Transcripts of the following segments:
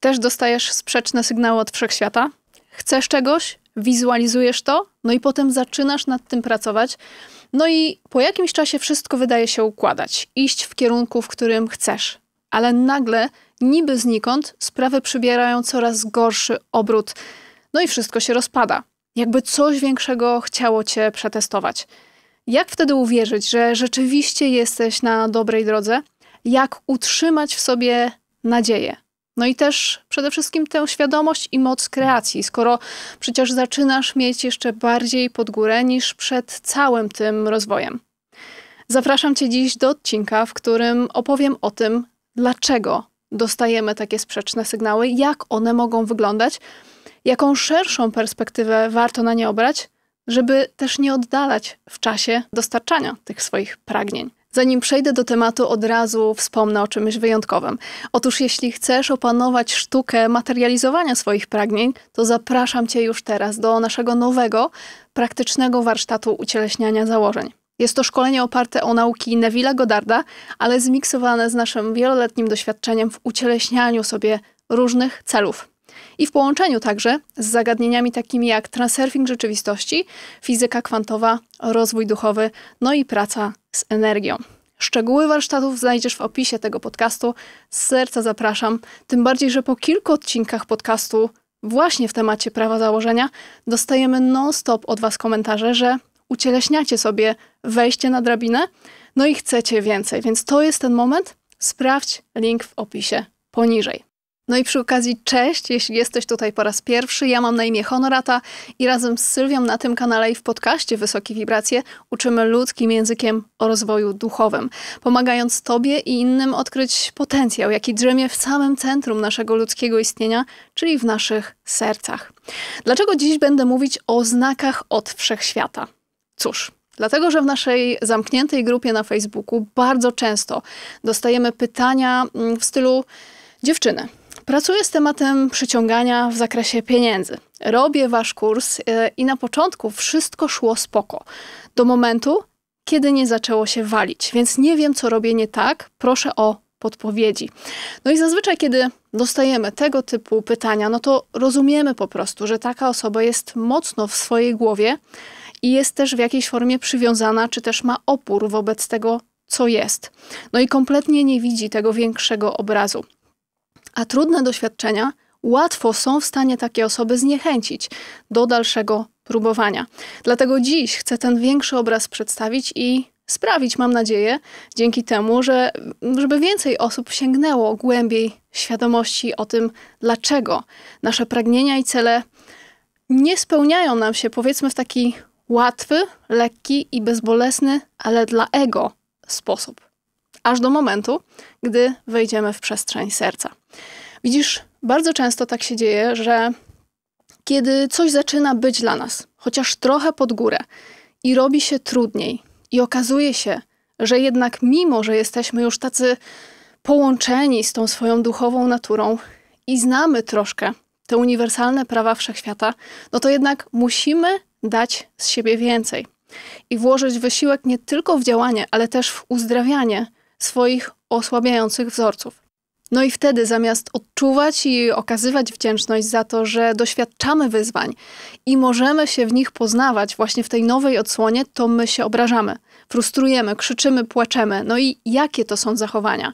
Też dostajesz sprzeczne sygnały od wszechświata. Chcesz czegoś, wizualizujesz to, no i potem zaczynasz nad tym pracować. No i po jakimś czasie wszystko wydaje się układać, iść w kierunku, w którym chcesz. Ale nagle, niby znikąd, sprawy przybierają coraz gorszy obrót. No i wszystko się rozpada. Jakby coś większego chciało cię przetestować. Jak wtedy uwierzyć, że rzeczywiście jesteś na dobrej drodze? Jak utrzymać w sobie nadzieję? No i też przede wszystkim tę świadomość i moc kreacji, skoro przecież zaczynasz mieć jeszcze bardziej pod górę niż przed całym tym rozwojem. Zapraszam Cię dziś do odcinka, w którym opowiem o tym, dlaczego dostajemy takie sprzeczne sygnały, jak one mogą wyglądać, jaką szerszą perspektywę warto na nie obrać, żeby też nie oddalać w czasie dostarczania tych swoich pragnień. Zanim przejdę do tematu, od razu wspomnę o czymś wyjątkowym. Otóż, jeśli chcesz opanować sztukę materializowania swoich pragnień, to zapraszam Cię już teraz do naszego nowego, praktycznego warsztatu ucieleśniania założeń. Jest to szkolenie oparte o nauki Neville'a Godarda, ale zmiksowane z naszym wieloletnim doświadczeniem w ucieleśnianiu sobie różnych celów. I w połączeniu także z zagadnieniami takimi jak transurfing rzeczywistości, fizyka kwantowa, rozwój duchowy, no i praca z energią. Szczegóły warsztatów znajdziesz w opisie tego podcastu. Z serca zapraszam, tym bardziej, że po kilku odcinkach podcastu właśnie w temacie prawa założenia dostajemy non-stop od Was komentarze, że ucieleśniacie sobie wejście na drabinę, no i chcecie więcej. Więc to jest ten moment. Sprawdź link w opisie poniżej. No i przy okazji cześć, jeśli jesteś tutaj po raz pierwszy. Ja mam na imię Honorata i razem z Sylwią na tym kanale i w podcaście Wysokie Wibracje uczymy ludzkim językiem o rozwoju duchowym, pomagając Tobie i innym odkryć potencjał, jaki drzemie w samym centrum naszego ludzkiego istnienia, czyli w naszych sercach. Dlaczego dziś będę mówić o znakach od wszechświata? Cóż, Dlatego, że w naszej zamkniętej grupie na Facebooku bardzo często dostajemy pytania mm, w stylu dziewczyny. Pracuję z tematem przyciągania w zakresie pieniędzy. Robię wasz kurs e, i na początku wszystko szło spoko. Do momentu, kiedy nie zaczęło się walić, więc nie wiem, co robię nie tak. Proszę o podpowiedzi. No i zazwyczaj, kiedy dostajemy tego typu pytania, no to rozumiemy po prostu, że taka osoba jest mocno w swojej głowie i jest też w jakiejś formie przywiązana, czy też ma opór wobec tego, co jest. No i kompletnie nie widzi tego większego obrazu. A trudne doświadczenia łatwo są w stanie takie osoby zniechęcić do dalszego próbowania. Dlatego dziś chcę ten większy obraz przedstawić i sprawić, mam nadzieję, dzięki temu, że żeby więcej osób sięgnęło głębiej świadomości o tym, dlaczego nasze pragnienia i cele nie spełniają nam się, powiedzmy, w taki łatwy, lekki i bezbolesny, ale dla ego sposób. Aż do momentu, gdy wejdziemy w przestrzeń serca. Widzisz, bardzo często tak się dzieje, że kiedy coś zaczyna być dla nas, chociaż trochę pod górę i robi się trudniej, i okazuje się, że jednak mimo, że jesteśmy już tacy połączeni z tą swoją duchową naturą i znamy troszkę te uniwersalne prawa wszechświata, no to jednak musimy dać z siebie więcej i włożyć wysiłek nie tylko w działanie, ale też w uzdrawianie swoich osłabiających wzorców. No i wtedy zamiast odczuwać i okazywać wdzięczność za to, że doświadczamy wyzwań i możemy się w nich poznawać właśnie w tej nowej odsłonie, to my się obrażamy, frustrujemy, krzyczymy, płaczemy. No i jakie to są zachowania?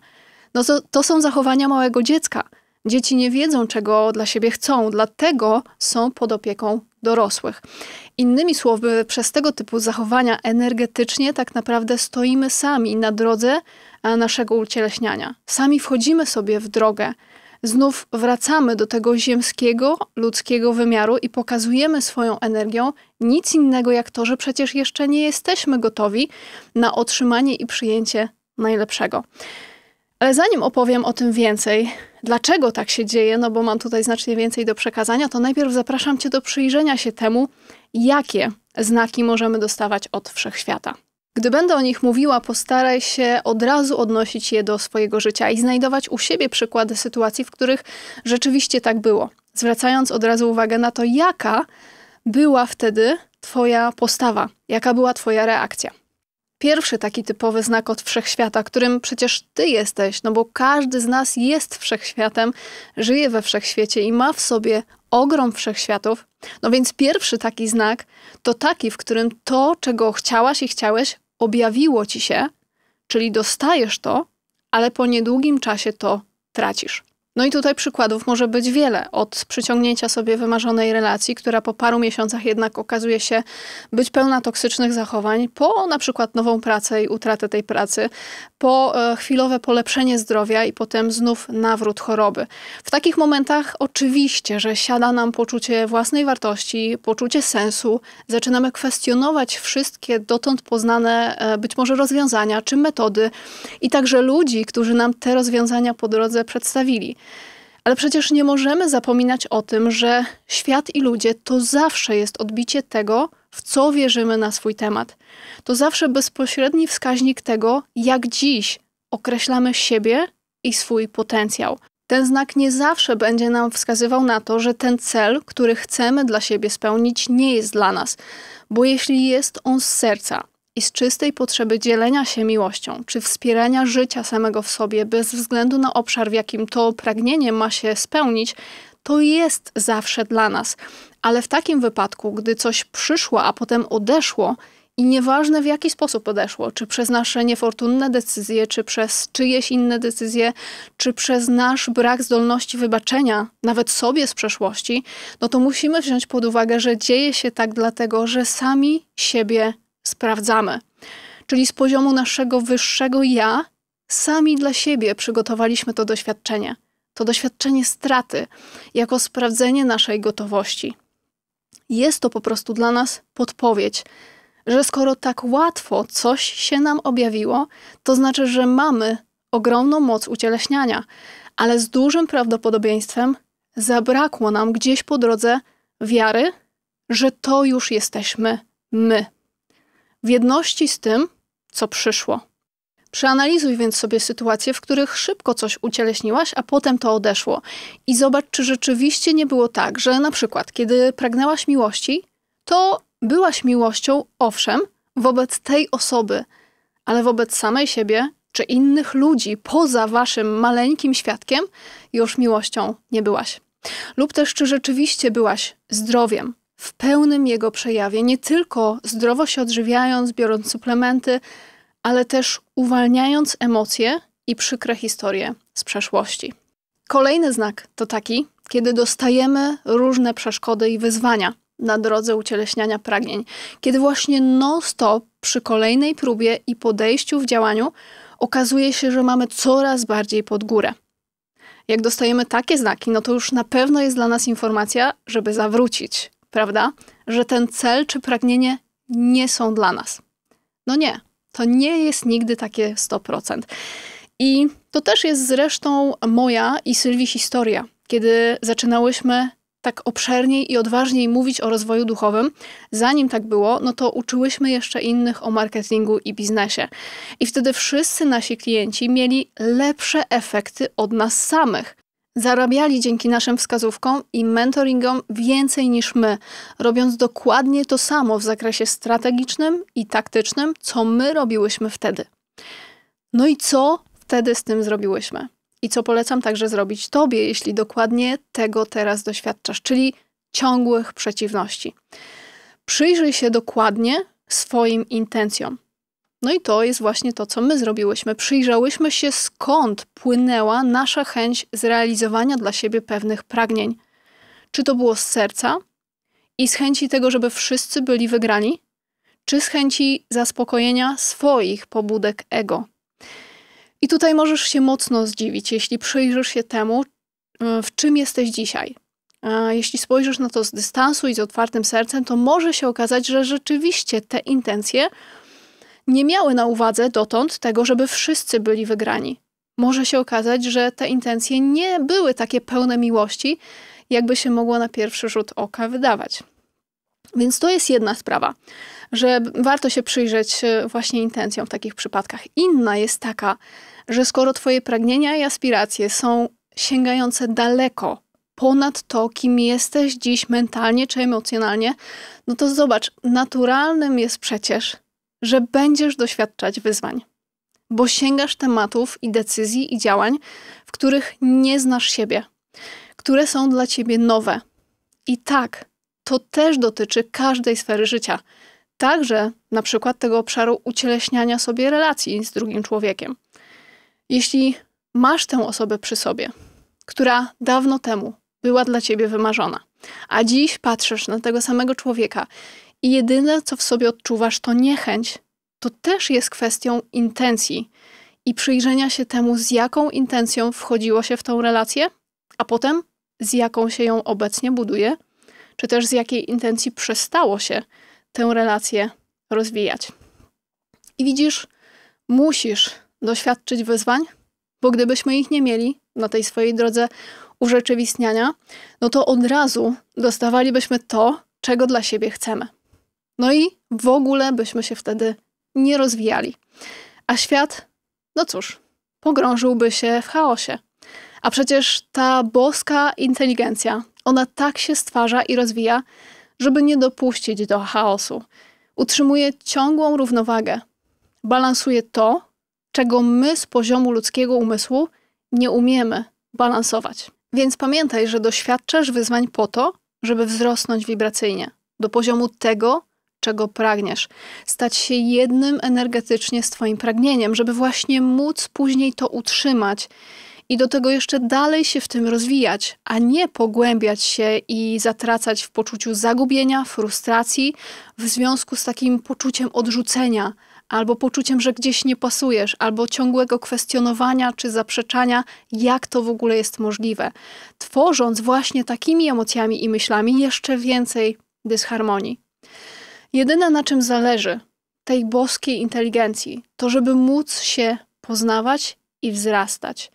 No to, to są zachowania małego dziecka. Dzieci nie wiedzą, czego dla siebie chcą, dlatego są pod opieką dorosłych. Innymi słowy, przez tego typu zachowania energetycznie tak naprawdę stoimy sami na drodze naszego ucieleśniania. Sami wchodzimy sobie w drogę, znów wracamy do tego ziemskiego, ludzkiego wymiaru i pokazujemy swoją energią nic innego jak to, że przecież jeszcze nie jesteśmy gotowi na otrzymanie i przyjęcie najlepszego. Ale zanim opowiem o tym więcej, dlaczego tak się dzieje, no bo mam tutaj znacznie więcej do przekazania, to najpierw zapraszam Cię do przyjrzenia się temu, jakie znaki możemy dostawać od wszechświata. Gdy będę o nich mówiła, postaraj się od razu odnosić je do swojego życia i znajdować u siebie przykłady sytuacji, w których rzeczywiście tak było, zwracając od razu uwagę na to, jaka była wtedy Twoja postawa, jaka była Twoja reakcja. pierwszy taki typowy znak od wszechświata, którym przecież ty jesteś, no bo każdy z nas jest wszechświatem, żyje we wszechświecie i ma w sobie ogrom wszechświatów. No więc pierwszy taki znak to taki, w którym to, czego chciałaś i chciałeś, objawiło ci się, czyli dostajesz to, ale po niedługim czasie to tracisz. No i tutaj przykładów może być wiele. Od przyciągnięcia sobie wymarzonej relacji, która po paru miesiącach jednak okazuje się być pełna toksycznych zachowań, po na przykład nową pracę i utratę tej pracy, po e, chwilowe polepszenie zdrowia i potem znów nawrót choroby. W takich momentach oczywiście, że siada nam poczucie własnej wartości, poczucie sensu, zaczynamy kwestionować wszystkie dotąd poznane e, być może rozwiązania czy metody i także ludzi, którzy nam te rozwiązania po drodze przedstawili. Ale przecież nie możemy zapominać o tym, że świat i ludzie to zawsze jest odbicie tego, w co wierzymy na swój temat. To zawsze bezpośredni wskaźnik tego, jak dziś określamy siebie i swój potencjał. Ten znak nie zawsze będzie nam wskazywał na to, że ten cel, który chcemy dla siebie spełnić, nie jest dla nas, bo jeśli jest on z serca, i z czystej potrzeby dzielenia się miłością, czy wspierania życia samego w sobie, bez względu na obszar, w jakim to pragnienie ma się spełnić, to jest zawsze dla nas. Ale w takim wypadku, gdy coś przyszło, a potem odeszło, i nieważne w jaki sposób odeszło, czy przez nasze niefortunne decyzje, czy przez czyjeś inne decyzje, czy przez nasz brak zdolności wybaczenia, nawet sobie z przeszłości, no to musimy wziąć pod uwagę, że dzieje się tak dlatego, że sami siebie sprawdzamy. Czyli z poziomu naszego wyższego ja, sami dla siebie przygotowaliśmy to doświadczenie. To doświadczenie straty, jako sprawdzenie naszej gotowości. Jest to po prostu dla nas podpowiedź, że skoro tak łatwo coś się nam objawiło, to znaczy, że mamy ogromną moc ucieleśniania, ale z dużym prawdopodobieństwem zabrakło nam gdzieś po drodze wiary, że to już jesteśmy my w jedności z tym, co przyszło. Przeanalizuj więc sobie sytuacje, w których szybko coś ucieleśniłaś, a potem to odeszło. I zobacz, czy rzeczywiście nie było tak, że na przykład, kiedy pragnęłaś miłości, to byłaś miłością, owszem, wobec tej osoby, ale wobec samej siebie czy innych ludzi poza waszym maleńkim świadkiem już miłością nie byłaś. Lub też, czy rzeczywiście byłaś zdrowiem, w pełnym jego przejawie, nie tylko zdrowo się odżywiając, biorąc suplementy, ale też uwalniając emocje i przykre historie z przeszłości. Kolejny znak to taki, kiedy dostajemy różne przeszkody i wyzwania na drodze ucieleśniania pragnień, kiedy właśnie non-stop przy kolejnej próbie i podejściu w działaniu okazuje się, że mamy coraz bardziej pod górę. Jak dostajemy takie znaki, no to już na pewno jest dla nas informacja, żeby zawrócić, prawda? Że ten cel czy pragnienie nie są dla nas. No nie, to nie jest nigdy takie 100%. I to też jest zresztą moja i Sylwii historia, kiedy zaczynałyśmy tak obszerniej i odważniej mówić o rozwoju duchowym. Zanim tak było, no to uczyłyśmy jeszcze innych o marketingu i biznesie. I wtedy wszyscy nasi klienci mieli lepsze efekty od nas samych. Zarabiali dzięki naszym wskazówkom i mentoringom więcej niż my, robiąc dokładnie to samo w zakresie strategicznym i taktycznym, co my robiłyśmy wtedy. No i co wtedy z tym zrobiłyśmy? I co polecam także zrobić Tobie, jeśli dokładnie tego teraz doświadczasz, czyli ciągłych przeciwności. Przyjrzyj się dokładnie swoim intencjom. No i to jest właśnie to, co my zrobiłyśmy. Przyjrzałyśmy się, skąd płynęła nasza chęć zrealizowania dla siebie pewnych pragnień. Czy to było z serca i z chęci tego, żeby wszyscy byli wygrani, czy z chęci zaspokojenia swoich pobudek ego. I tutaj możesz się mocno zdziwić, jeśli przyjrzysz się temu, e, w czym jesteś dzisiaj. Jeśli spojrzysz na to z dystansu i z otwartym sercem, to może się okazać, że rzeczywiście te intencje nie miały na uwadze dotąd tego, żeby wszyscy byli wygrani. Może się okazać, że te intencje nie były takie pełne miłości, jakby się mogło na pierwszy rzut oka wydawać. Więc to jest jedna sprawa, że warto się przyjrzeć e, właśnie intencjom w takich przypadkach. Inna jest taka, że skoro Twoje pragnienia i aspiracje są sięgające daleko ponad to, kim jesteś dziś mentalnie czy emocjonalnie, no to zobacz, naturalnym jest przecież, że będziesz doświadczać wyzwań, bo sięgasz tematów i decyzji i działań, w których nie znasz siebie, które są dla ciebie nowe. I tak, to też dotyczy każdej sfery życia, także na przykład tego obszaru ucieleśniania sobie relacji z drugim człowiekiem. Jeśli masz tę osobę przy sobie, która dawno temu była dla ciebie wymarzona, a dziś patrzysz na tego samego człowieka i jedyne, co w sobie odczuwasz, to niechęć, to też jest kwestią intencji i przyjrzenia się temu, z jaką intencją wchodziło się w tą relację, a potem z jaką się ją obecnie buduje, czy też z jakiej intencji przestało się tę relację rozwijać. I widzisz, musisz doświadczyć wyzwań, bo gdybyśmy ich nie mieli na tej swojej drodze urzeczywistniania, no to od razu dostawalibyśmy to, czego dla siebie chcemy. No i w ogóle byśmy się wtedy nie rozwijali. A świat, no cóż, pogrążyłby się w chaosie. A przecież ta boska inteligencja, ona tak się stwarza i rozwija, żeby nie dopuścić do chaosu. Utrzymuje ciągłą równowagę. Balansuje to, czego my z poziomu ludzkiego umysłu nie umiemy balansować. Więc pamiętaj, że doświadczasz wyzwań po to, żeby wzrosnąć wibracyjnie do poziomu tego, czego pragniesz. Stać się jednym energetycznie z Twoim pragnieniem, żeby właśnie móc później to utrzymać i do tego jeszcze dalej się w tym rozwijać, a nie pogłębiać się i zatracać w poczuciu zagubienia, frustracji w związku z takim poczuciem odrzucenia, albo poczuciem, że gdzieś nie pasujesz, albo ciągłego kwestionowania czy zaprzeczania, jak to w ogóle jest możliwe, tworząc właśnie takimi emocjami i myślami jeszcze więcej dysharmonii. Jedyne na czym zależy tej boskiej inteligencji, to żeby móc się poznawać i wzrastać.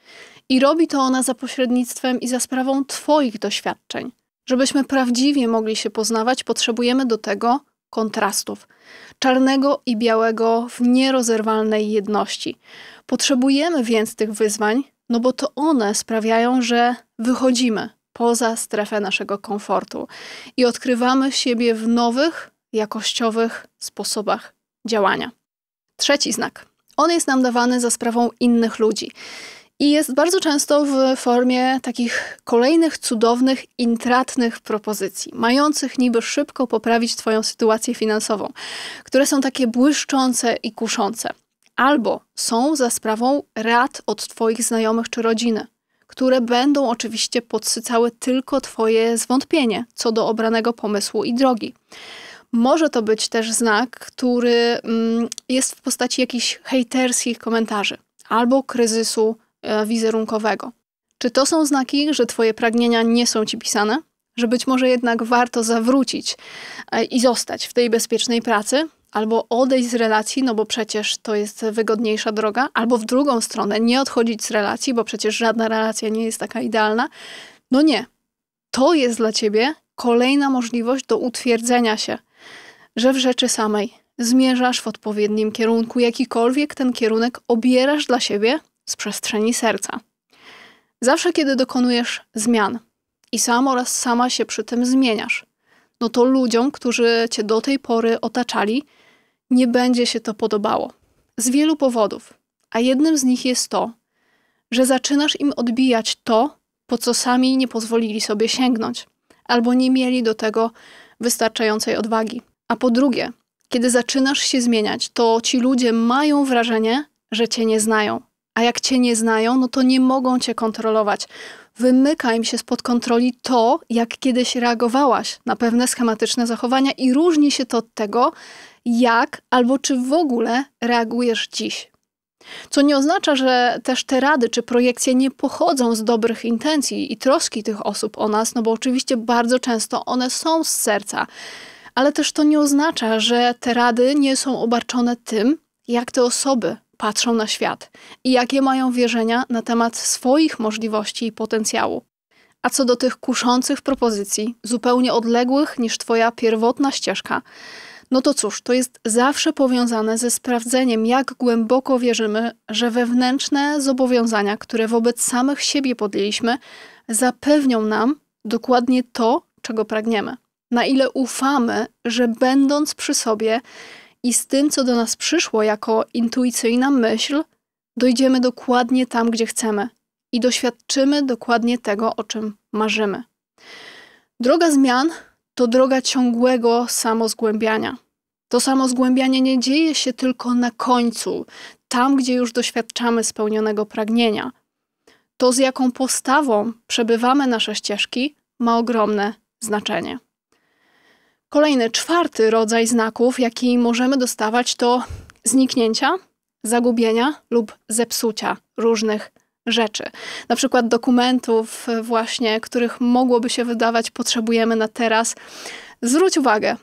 I robi to ona za pośrednictwem i za sprawą Twoich doświadczeń. Żebyśmy prawdziwie mogli się poznawać, potrzebujemy do tego kontrastów czarnego i białego w nierozerwalnej jedności. Potrzebujemy więc tych wyzwań, no bo to one sprawiają, że wychodzimy poza strefę naszego komfortu i odkrywamy siebie w nowych, jakościowych sposobach działania. Trzeci znak. On jest nam dawany za sprawą innych ludzi. I jest bardzo często w formie takich kolejnych cudownych, intratnych propozycji, mających niby szybko poprawić Twoją sytuację finansową, które są takie błyszczące i kuszące. Albo są za sprawą rad od Twoich znajomych czy rodziny, które będą oczywiście podsycały tylko Twoje zwątpienie co do obranego pomysłu i drogi. Może to być też znak, który mm, jest w postaci jakichś hejterskich komentarzy albo kryzysu E, wizerunkowego. Czy to są znaki, że Twoje pragnienia nie są Ci pisane? Że być może jednak warto zawrócić e, i zostać w tej bezpiecznej pracy, albo odejść z relacji, no bo przecież to jest wygodniejsza droga, albo w drugą stronę nie odchodzić z relacji, bo przecież żadna relacja nie jest taka idealna. No nie. To jest dla Ciebie kolejna możliwość do utwierdzenia się, że w rzeczy samej zmierzasz w odpowiednim kierunku, jakikolwiek ten kierunek obierasz dla siebie, z przestrzeni serca. Zawsze, kiedy dokonujesz zmian i sam oraz sama się przy tym zmieniasz, no to ludziom, którzy cię do tej pory otaczali, nie będzie się to podobało. Z wielu powodów. A jednym z nich jest to, że zaczynasz im odbijać to, po co sami nie pozwolili sobie sięgnąć, albo nie mieli do tego wystarczającej odwagi. A po drugie, kiedy zaczynasz się zmieniać, to ci ludzie mają wrażenie, że cię nie znają, a jak cię nie znają, no to nie mogą cię kontrolować. Wymyka im się spod kontroli to, jak kiedyś reagowałaś na pewne schematyczne zachowania i różni się to od tego, jak albo czy w ogóle reagujesz dziś. Co nie oznacza, że też te rady czy projekcje nie pochodzą z dobrych intencji i troski tych osób o nas, no bo oczywiście bardzo często one są z serca, ale też to nie oznacza, że te rady nie są obarczone tym, jak te osoby patrzą na świat i jakie mają wierzenia na temat swoich możliwości i potencjału. A co do tych kuszących propozycji, zupełnie odległych niż Twoja pierwotna ścieżka, no to cóż, to jest zawsze powiązane ze sprawdzeniem, jak głęboko wierzymy, że wewnętrzne zobowiązania, które wobec samych siebie podjęliśmy, zapewnią nam dokładnie to, czego pragniemy. Na ile ufamy, że będąc przy sobie i z tym, co do nas przyszło jako intuicyjna myśl, dojdziemy dokładnie tam, gdzie chcemy i doświadczymy dokładnie tego, o czym marzymy. Droga zmian to droga ciągłego samozgłębiania. To samozgłębianie nie dzieje się tylko na końcu, tam, gdzie już doświadczamy spełnionego pragnienia. To, z jaką postawą przebywamy nasze ścieżki, ma ogromne znaczenie. Kolejny, czwarty rodzaj znaków, jaki możemy dostawać, to zniknięcia, zagubienia lub zepsucia różnych rzeczy. Na przykład dokumentów, właśnie, których mogłoby się wydawać, potrzebujemy na teraz. Zwróć uwagę,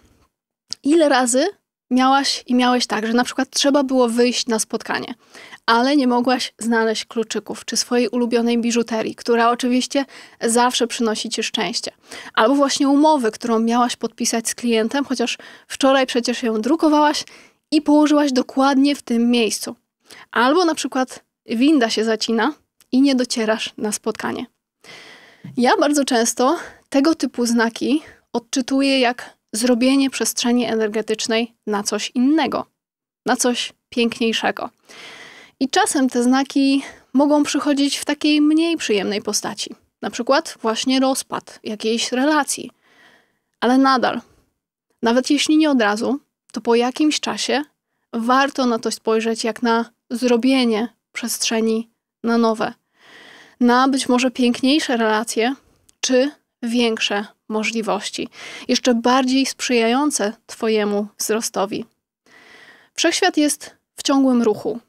ile razy miałaś i miałeś tak, że na przykład trzeba było wyjść na spotkanie, ale nie mogłaś znaleźć kluczyków czy swojej ulubionej biżuterii, która oczywiście zawsze przynosi ci szczęście. Albo właśnie umowy, którą miałaś podpisać z klientem, chociaż wczoraj przecież ją drukowałaś i położyłaś dokładnie w tym miejscu. Albo na przykład winda się zacina i nie docierasz na spotkanie. Ja bardzo często tego typu znaki odczytuję jak zrobienie przestrzeni energetycznej na coś innego, na coś piękniejszego. I czasem te znaki mogą przychodzić w takiej mniej przyjemnej postaci, na przykład właśnie rozpad jakiejś relacji. Ale nadal, nawet jeśli nie od razu, to po jakimś czasie warto na to spojrzeć jak na zrobienie przestrzeni na nowe, na być może piękniejsze relacje czy większe możliwości, jeszcze bardziej sprzyjające Twojemu wzrostowi. Wszechświat jest w ciągłym ruchu.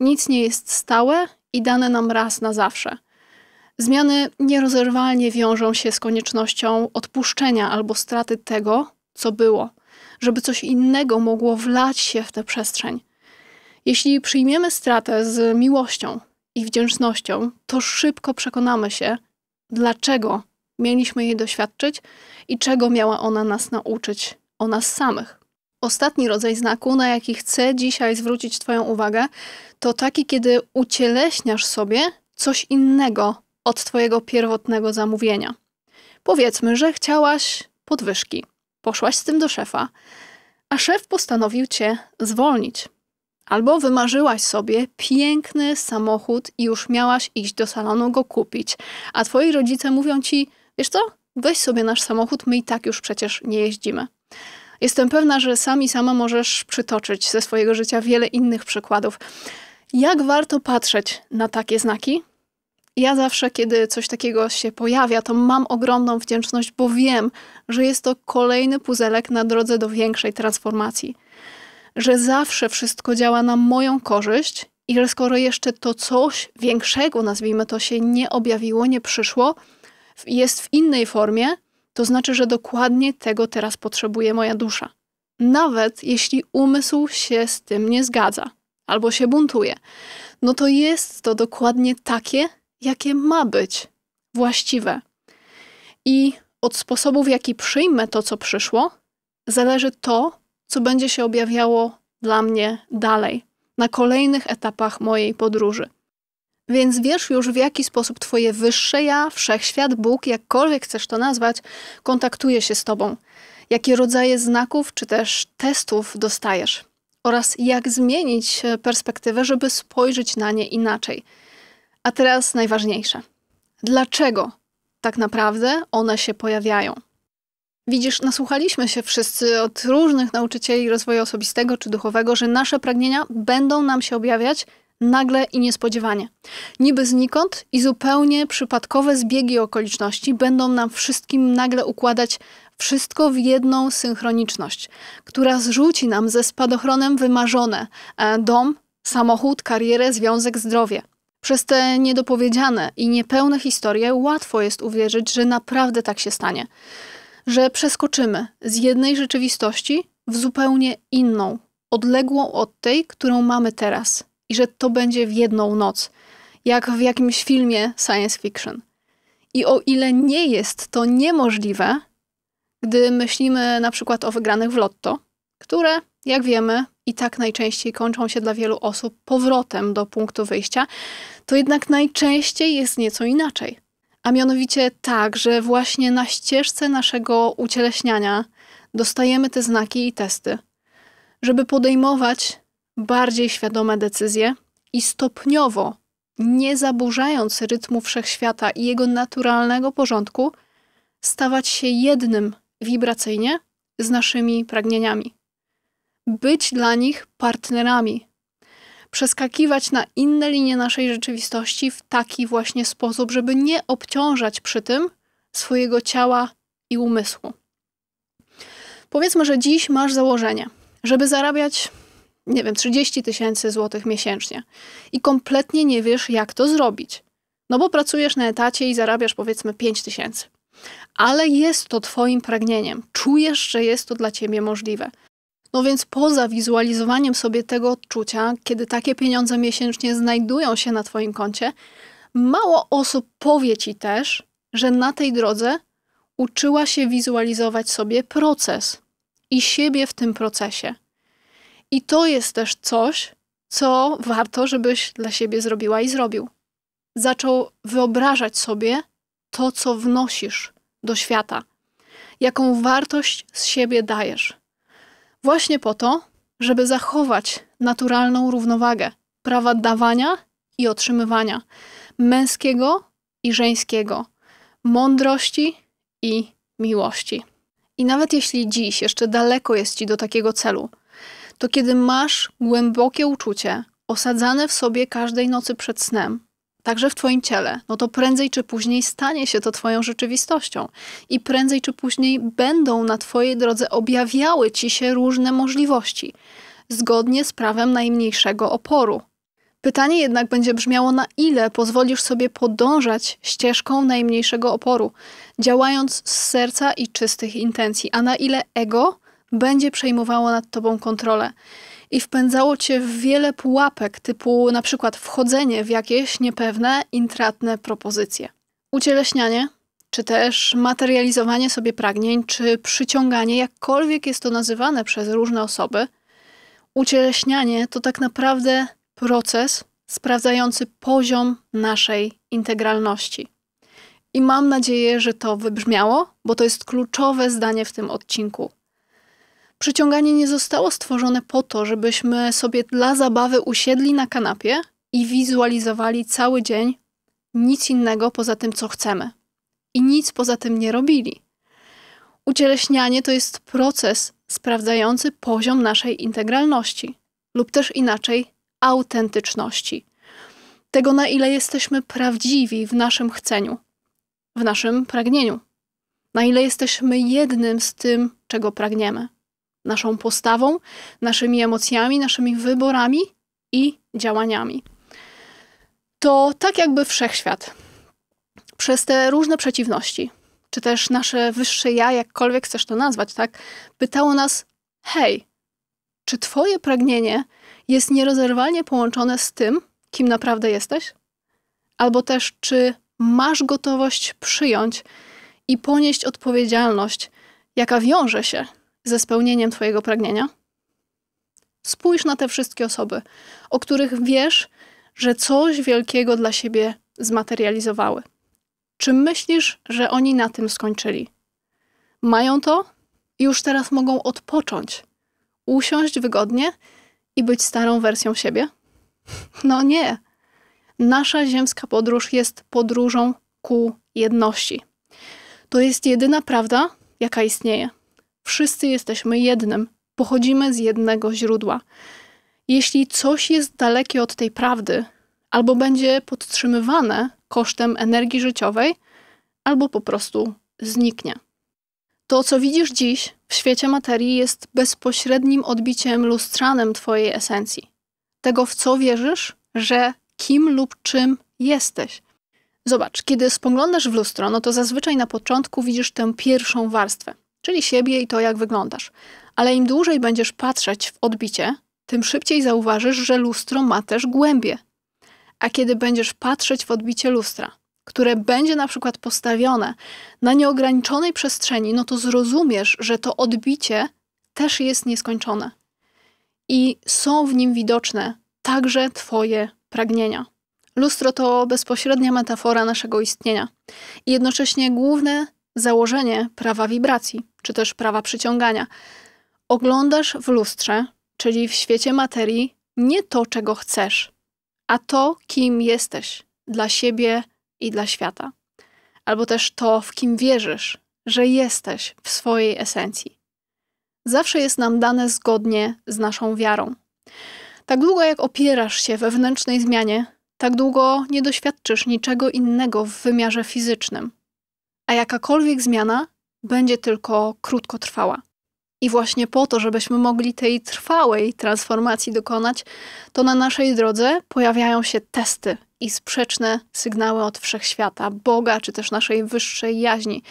Nic nie jest stałe i dane nam raz na zawsze. Zmiany nierozerwalnie wiążą się z koniecznością odpuszczenia albo straty tego, co było, żeby coś innego mogło wlać się w tę przestrzeń. Jeśli przyjmiemy stratę z miłością i wdzięcznością, to szybko przekonamy się, dlaczego mieliśmy jej doświadczyć i czego miała ona nas nauczyć o nas samych. Ostatni rodzaj znaku, na jaki chcę dzisiaj zwrócić Twoją uwagę, to taki, kiedy ucieleśniasz sobie coś innego od Twojego pierwotnego zamówienia. Powiedzmy, że chciałaś podwyżki, poszłaś z tym do szefa, a szef postanowił Cię zwolnić. Albo wymarzyłaś sobie piękny samochód i już miałaś iść do salonu go kupić, a twoi rodzice mówią ci: Wiesz co? Weź sobie nasz samochód, my i tak już przecież nie jeździmy. Jestem pewna, że sami sama możesz przytoczyć ze swojego życia wiele innych przykładów. Jak warto patrzeć na takie znaki? Ja zawsze, kiedy coś takiego się pojawia, to mam ogromną wdzięczność, bo wiem, że jest to kolejny puzelek na drodze do większej transformacji. Że zawsze wszystko działa na moją korzyść i że skoro jeszcze to coś większego, nazwijmy to, się nie objawiło, nie przyszło, jest w innej formie, to znaczy, że dokładnie tego teraz potrzebuje moja dusza. Nawet jeśli umysł się z tym nie zgadza albo się buntuje, no to jest to dokładnie takie, jakie ma być właściwe. I od sposobu, w jaki przyjmę to, co przyszło, zależy to, co będzie się objawiało dla mnie dalej, na kolejnych etapach mojej podróży. Więc wiesz już, w jaki sposób Twoje wyższe ja, wszechświat, Bóg, jakkolwiek chcesz to nazwać, kontaktuje się z Tobą. Jakie rodzaje znaków czy też testów dostajesz oraz jak zmienić perspektywę, żeby spojrzeć na nie inaczej. A teraz najważniejsze. Dlaczego tak naprawdę one się pojawiają? Widzisz, nasłuchaliśmy się wszyscy od różnych nauczycieli rozwoju osobistego czy duchowego, że nasze pragnienia będą nam się objawiać nagle i niespodziewanie. Niby znikąd i zupełnie przypadkowe zbiegi okoliczności będą nam wszystkim nagle układać wszystko w jedną synchroniczność, która zrzuci nam ze spadochronem wymarzone e, dom, samochód, karierę, związek, zdrowie. Przez te niedopowiedziane i niepełne historie łatwo jest uwierzyć, że naprawdę tak się stanie. Że przeskoczymy z jednej rzeczywistości w zupełnie inną, odległą od tej, którą mamy teraz i że to będzie w jedną noc, jak w jakimś filmie science fiction. I o ile nie jest to niemożliwe, gdy myślimy na przykład o wygranych w lotto, które, jak wiemy, i tak najczęściej kończą się dla wielu osób powrotem do punktu wyjścia, to jednak najczęściej jest nieco inaczej. A mianowicie tak, że właśnie na ścieżce naszego ucieleśniania dostajemy te znaki i testy, żeby podejmować bardziej świadome decyzje i stopniowo, nie zaburzając rytmu wszechświata i jego naturalnego porządku, stawać się jednym wibracyjnie z naszymi pragnieniami. Być dla nich partnerami. Przeskakiwać na inne linie naszej rzeczywistości w taki właśnie sposób, żeby nie obciążać przy tym swojego ciała i umysłu. Powiedzmy, że dziś masz założenie, żeby zarabiać, nie wiem, 30 tysięcy złotych miesięcznie i kompletnie nie wiesz, jak to zrobić. No bo pracujesz na etacie i zarabiasz powiedzmy 5 tysięcy. Ale jest to Twoim pragnieniem. Czujesz, że jest to dla Ciebie możliwe. No więc poza wizualizowaniem sobie tego odczucia, kiedy takie pieniądze miesięcznie znajdują się na Twoim koncie, mało osób powie Ci też, że na tej drodze uczyła się wizualizować sobie proces i siebie w tym procesie. I to jest też coś, co warto, żebyś dla siebie zrobiła i zrobił. Zaczął wyobrażać sobie to, co wnosisz do świata, jaką wartość z siebie dajesz. Właśnie po to, żeby zachować naturalną równowagę prawa dawania i otrzymywania, męskiego i żeńskiego, mądrości i miłości. I nawet jeśli dziś jeszcze daleko jest ci do takiego celu, to kiedy masz głębokie uczucie, osadzane w sobie każdej nocy przed snem, także w Twoim ciele, no to prędzej czy później stanie się to Twoją rzeczywistością. I prędzej czy później będą na Twojej drodze objawiały Ci się różne możliwości, zgodnie z prawem najmniejszego oporu. Pytanie jednak będzie brzmiało, na ile pozwolisz sobie podążać ścieżką najmniejszego oporu, działając z serca i czystych intencji, a na ile ego będzie przejmowało nad tobą kontrolę i wpędzało cię w wiele pułapek, typu na przykład wchodzenie w jakieś niepewne, intratne propozycje. Ucieleśnianie, czy też materializowanie sobie pragnień, czy przyciąganie, jakkolwiek jest to nazywane przez różne osoby, ucieleśnianie to tak naprawdę proces sprawdzający poziom naszej integralności. I mam nadzieję, że to wybrzmiało, bo to jest kluczowe zdanie w tym odcinku. Przyciąganie nie zostało stworzone po to, żebyśmy sobie dla zabawy usiedli na kanapie i wizualizowali cały dzień nic innego poza tym, co chcemy. I nic poza tym nie robili. Ucieleśnianie to jest proces sprawdzający poziom naszej integralności, lub też inaczej autentyczności. Tego, na ile jesteśmy prawdziwi w naszym chceniu, w naszym pragnieniu. Na ile jesteśmy jednym z tym, czego pragniemy naszą postawą, naszymi emocjami, naszymi wyborami i działaniami. To tak jakby wszechświat przez te różne przeciwności, czy też nasze wyższe ja, jakkolwiek chcesz to nazwać, tak, pytało nas: hej, czy Twoje pragnienie jest nierozerwalnie połączone z tym, kim naprawdę jesteś? Albo też, czy masz gotowość przyjąć i ponieść odpowiedzialność, jaka wiąże się ze spełnieniem Twojego pragnienia? Spójrz na te wszystkie osoby, o których wiesz, że coś wielkiego dla siebie zmaterializowały. Czy myślisz, że oni na tym skończyli? Mają to i już teraz mogą odpocząć, usiąść wygodnie i być starą wersją siebie? No nie. Nasza ziemska podróż jest podróżą ku jedności. To jest jedyna prawda, jaka istnieje. Wszyscy jesteśmy jednym, pochodzimy z jednego źródła. Jeśli coś jest dalekie od tej prawdy, albo będzie podtrzymywane kosztem energii życiowej, albo po prostu zniknie. To, co widzisz dziś w świecie materii, jest bezpośrednim odbiciem lustrzanym Twojej esencji. Tego, w co wierzysz, że kim lub czym jesteś. Zobacz, kiedy spoglądasz w lustro, no to zazwyczaj na początku widzisz tę pierwszą warstwę czyli siebie i to, jak wyglądasz. Ale im dłużej będziesz patrzeć w odbicie, tym szybciej zauważysz, że lustro ma też głębie. A kiedy będziesz patrzeć w odbicie lustra, które będzie na przykład postawione na nieograniczonej przestrzeni, no to zrozumiesz, że to odbicie też jest nieskończone. I są w nim widoczne także Twoje pragnienia. Lustro to bezpośrednia metafora naszego istnienia i jednocześnie główne założenie prawa wibracji, czy też prawa przyciągania. Oglądasz w lustrze, czyli w świecie materii, nie to, czego chcesz, a to, kim jesteś dla siebie i dla świata. Albo też to, w kim wierzysz, że jesteś w swojej esencji. Zawsze jest nam dane zgodnie z naszą wiarą. Tak długo jak opierasz się wewnętrznej zmianie, tak długo nie doświadczysz niczego innego w wymiarze fizycznym. A jakakolwiek zmiana będzie tylko krótko trwała. I właśnie po to, żebyśmy mogli tej trwałej transformacji dokonać, to na naszej drodze pojawiają się testy i sprzeczne sygnały od wszechświata, Boga czy też naszej wyższej jaźni.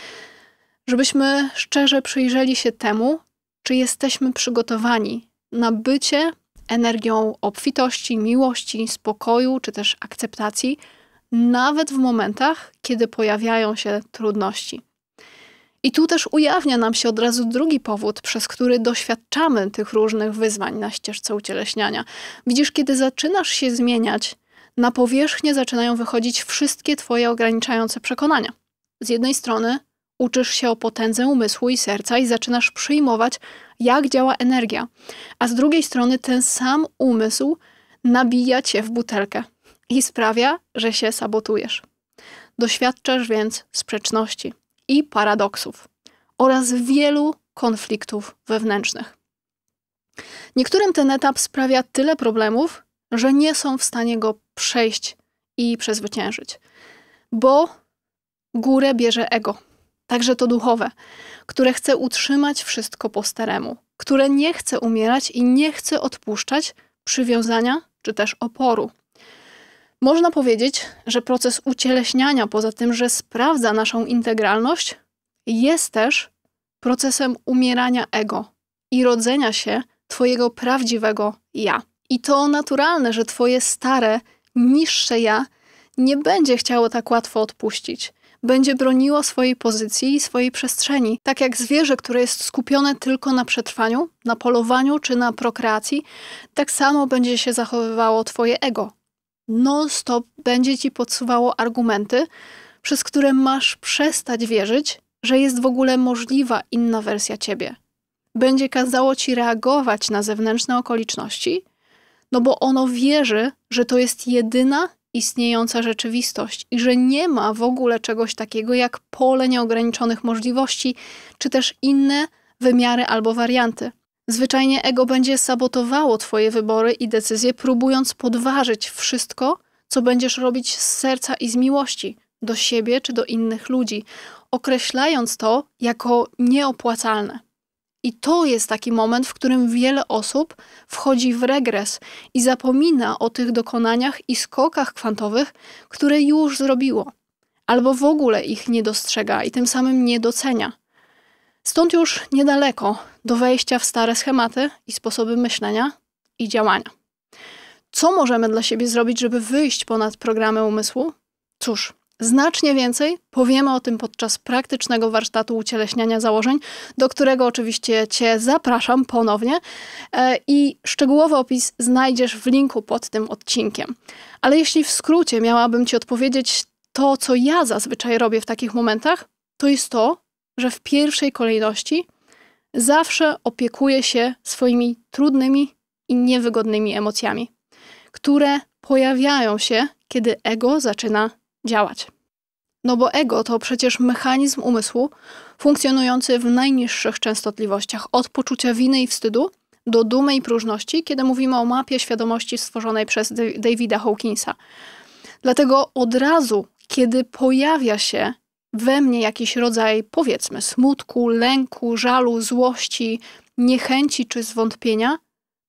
Żebyśmy szczerze przyjrzeli się temu, czy jesteśmy przygotowani na bycie energią obfitości, miłości, spokoju czy też akceptacji, nawet w momentach, kiedy pojawiają się trudności. I tu też ujawnia nam się od razu drugi powód, przez który doświadczamy tych różnych wyzwań na ścieżce ucieleśniania. Widzisz, kiedy zaczynasz się zmieniać, na powierzchnię zaczynają wychodzić wszystkie Twoje ograniczające przekonania. Z jednej strony uczysz się o potędze umysłu i serca i zaczynasz przyjmować, jak działa energia, a z drugiej strony ten sam umysł nabija cię w butelkę i sprawia, że się sabotujesz. Doświadczasz więc sprzeczności i paradoksów oraz wielu konfliktów wewnętrznych. Niektórym ten etap sprawia tyle problemów, że nie są w stanie go przejść i przezwyciężyć, bo górę bierze ego, także to duchowe, które chce utrzymać wszystko po staremu, które nie chce umierać i nie chce odpuszczać przywiązania czy też oporu. Można powiedzieć, że proces ucieleśniania, poza tym, że sprawdza naszą integralność, jest też procesem umierania ego i rodzenia się Twojego prawdziwego ja. I to naturalne, że Twoje stare, niższe ja nie będzie chciało tak łatwo odpuścić. Będzie broniło swojej pozycji i swojej przestrzeni. Tak jak zwierzę, które jest skupione tylko na przetrwaniu, na polowaniu czy na prokreacji, tak samo będzie się zachowywało Twoje ego, non-stop będzie ci podsuwało argumenty, przez które masz przestać wierzyć, że jest w ogóle możliwa inna wersja ciebie. Będzie kazało ci reagować na zewnętrzne okoliczności, no bo ono wierzy, że to jest jedyna istniejąca rzeczywistość i że nie ma w ogóle czegoś takiego jak pole nieograniczonych możliwości, czy też inne wymiary albo warianty. Zwyczajnie ego będzie sabotowało Twoje wybory i decyzje, próbując podważyć wszystko, co będziesz robić z serca i z miłości do siebie czy do innych ludzi, określając to jako nieopłacalne. I to jest taki moment, w którym wiele osób wchodzi w regres i zapomina o tych dokonaniach i skokach kwantowych, które już zrobiło, albo w ogóle ich nie dostrzega i tym samym nie docenia. Stąd już niedaleko do wejścia w stare schematy i sposoby myślenia i działania. Co możemy dla siebie zrobić, żeby wyjść ponad programy umysłu? Cóż, znacznie więcej powiemy o tym podczas praktycznego warsztatu ucieleśniania założeń, do którego oczywiście Cię zapraszam ponownie e, i szczegółowy opis znajdziesz w linku pod tym odcinkiem. Ale jeśli w skrócie miałabym Ci odpowiedzieć to, co ja zazwyczaj robię w takich momentach, to jest to, że w pierwszej kolejności zawsze opiekuję się swoimi trudnymi i niewygodnymi emocjami, które pojawiają się, kiedy ego zaczyna działać. No bo ego to przecież mechanizm umysłu funkcjonujący w najniższych częstotliwościach, od poczucia winy i wstydu do dumy i próżności, kiedy mówimy o mapie świadomości stworzonej przez Davida Hawkinsa. Dlatego od razu, kiedy pojawia się we mnie jakiś rodzaj, powiedzmy, smutku, lęku, żalu, złości, niechęci czy zwątpienia,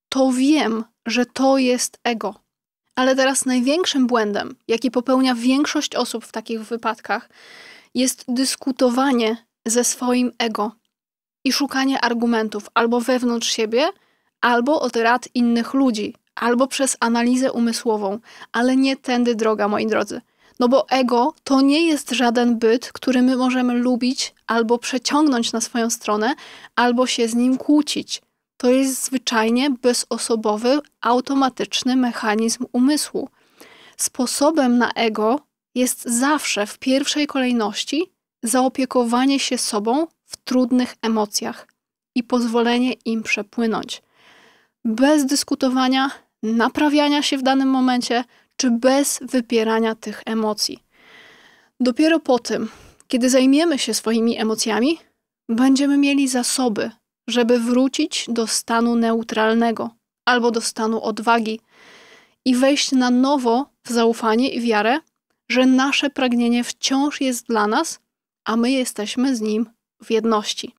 to wiem, że to jest ego. Ale teraz największym błędem, jaki popełnia większość osób w takich wypadkach, jest dyskutowanie ze swoim ego i szukanie argumentów albo wewnątrz siebie, albo od rad innych ludzi, albo przez analizę umysłową, ale nie tędy droga, moi drodzy. No bo ego to nie jest żaden byt, który my możemy lubić albo przeciągnąć na swoją stronę, albo się z nim kłócić. To jest zwyczajnie bezosobowy, automatyczny mechanizm umysłu. Sposobem na ego jest zawsze w pierwszej kolejności zaopiekowanie się sobą w trudnych emocjach i pozwolenie im przepłynąć. bez dyskutowania, naprawiania się w danym momencie, czy bez wypierania tych emocji. Dopiero po tym, kiedy zajmiemy się swoimi emocjami, będziemy mieli zasoby, żeby wrócić do stanu neutralnego albo do stanu odwagi i wejść na nowo w zaufanie i wiarę, że nasze pragnienie wciąż jest dla nas, a my jesteśmy z nim w jedności.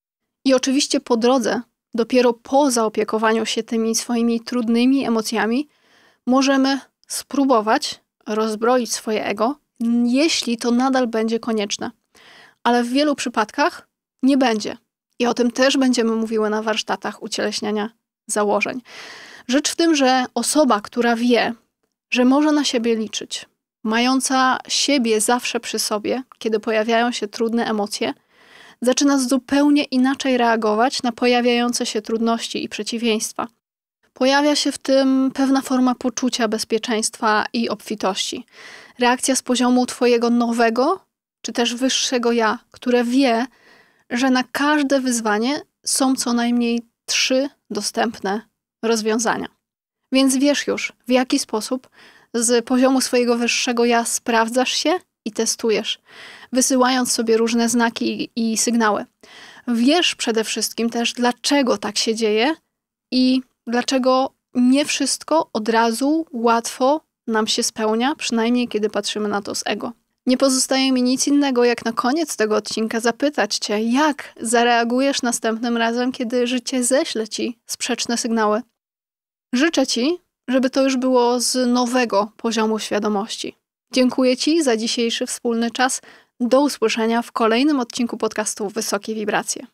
I oczywiście po drodze, dopiero po zaopiekowaniu się tymi swoimi trudnymi emocjami, możemy spróbować rozbroić swoje ego, jeśli to nadal będzie konieczne. Ale w wielu przypadkach nie będzie. I o tym też będziemy mówiły na warsztatach ucieleśniania założeń. Rzecz w tym, że osoba, która wie, że może na siebie liczyć, mająca siebie zawsze przy sobie, kiedy pojawiają się trudne emocje, zaczyna zupełnie inaczej reagować na pojawiające się trudności i przeciwieństwa. Pojawia się w tym pewna forma poczucia bezpieczeństwa i obfitości. Reakcja z poziomu Twojego nowego, czy też wyższego ja, które wie, że na każde wyzwanie są co najmniej trzy dostępne rozwiązania. Więc wiesz już, w jaki sposób z poziomu swojego wyższego ja sprawdzasz się i testujesz, wysyłając sobie różne znaki i sygnały. Wiesz przede wszystkim też, dlaczego tak się dzieje i dlaczego nie wszystko od razu łatwo nam się spełnia, przynajmniej kiedy patrzymy na to z ego. Nie pozostaje mi nic innego, jak na koniec tego odcinka zapytać Cię, jak zareagujesz następnym razem, kiedy życie ześle Ci sprzeczne sygnały. Życzę Ci, żeby to już było z nowego poziomu świadomości. Dziękuję Ci za dzisiejszy wspólny czas. Do usłyszenia w kolejnym odcinku podcastu Wysokie Wibracje.